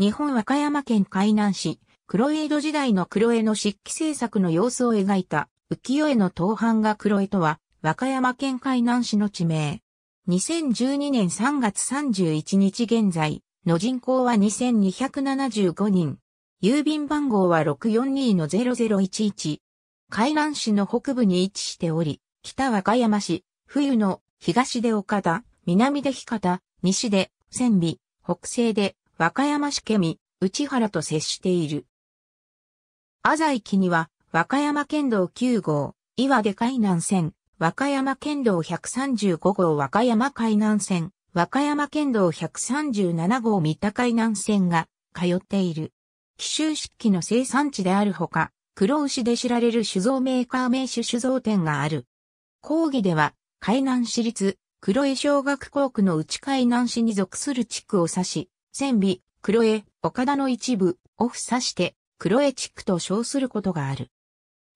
日本和歌山県海南市、黒江戸時代の黒江の漆器製作の様子を描いた浮世絵の当版画黒江とは、和歌山県海南市の地名。2012年3月31日現在の人口は2275人。郵便番号は642-0011。海南市の北部に位置しており、北和歌山市、冬の東で岡田、南で日方、西で千里、北西で和歌山市家見、内原と接している。浅井木には、和歌山県道9号、岩出海南線、和歌山県道135号和歌山海南線、和歌山県道137号三田海南線が通っている。紀州漆器の生産地であるほか、黒牛で知られる酒造メーカー名手酒造店がある。講義では、海南市立黒江小学校区の内海南市に属する地区を指し、千尾、黒江、岡田の一部を付さして、黒江地区と称することがある。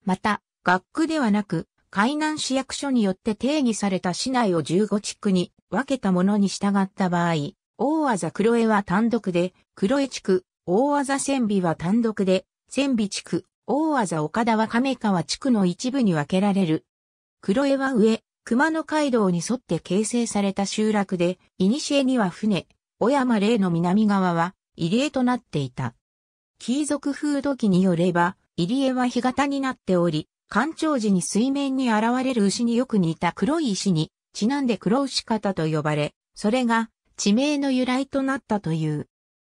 また、学区ではなく、海南市役所によって定義された市内を15地区に分けたものに従った場合、大技黒江は単独で、黒江地区、大技千尾は単独で、千尾地区、大技岡田は亀川地区の一部に分けられる。黒江は上、熊野街道に沿って形成された集落で、古には船、小山霊の南側は入江となっていた。貴族風土記によれば、入江は干潟になっており、干潮時に水面に現れる牛によく似た黒い石に、ちなんで黒牛方と呼ばれ、それが地名の由来となったという。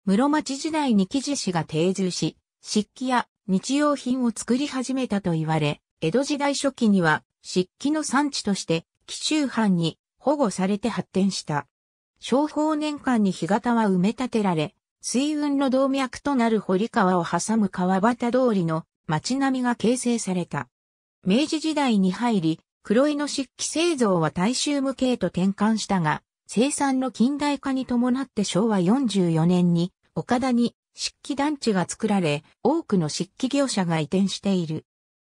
室町時代に木地氏が定住し、漆器や日用品を作り始めたと言われ、江戸時代初期には漆器の産地として紀州藩に保護されて発展した。昭法年間に干潟は埋め立てられ、水運の動脈となる堀川を挟む川端通りの街並みが形成された。明治時代に入り、黒井の漆器製造は大衆向けへと転換したが、生産の近代化に伴って昭和44年に岡田に漆器団地が作られ、多くの漆器業者が移転している。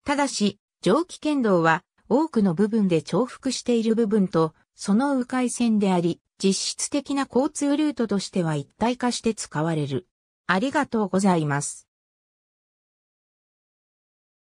ただし、蒸気剣道は多くの部分で重複している部分と、その迂回線であり、実質的な交通ルートとしては一体化して使われる。ありがとうございます。